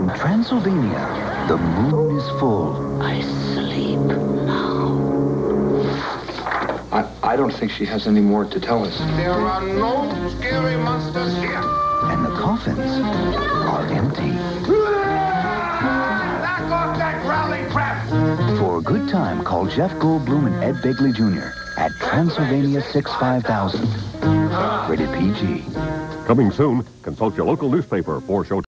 In Transylvania, the moon is full. I sleep now. I, I don't think she has any more to tell us. There are no scary monsters here. And the coffins are empty. Knock off that growling crap! For a good time, call Jeff Goldblum and Ed Begley Jr. at Transylvania 65000. Rated PG. Coming soon, consult your local newspaper for show